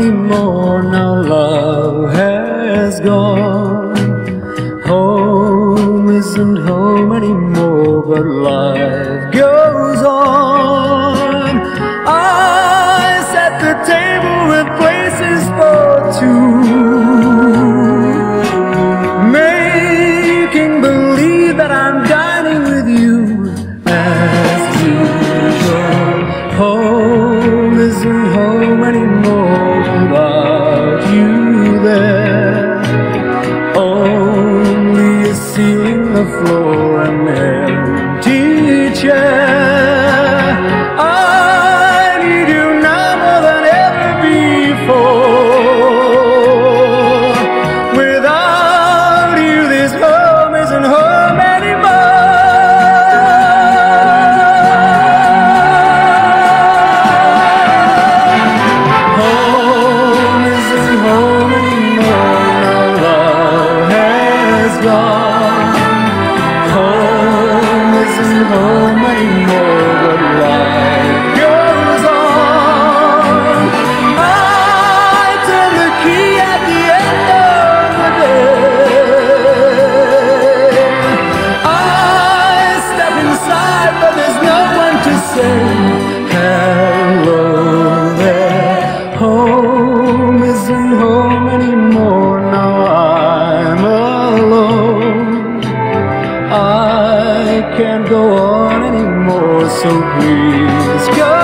anymore. Now love has gone. Home isn't home anymore, but life goes on. I set the table with places for two. nothing anymore about you there. Only a ceiling, the floor, an empty chair. Yeah. Home isn't home anymore, but life goes on. I turn the key at the end of the day. I step inside, but there's no one to. can't go on anymore, so please go.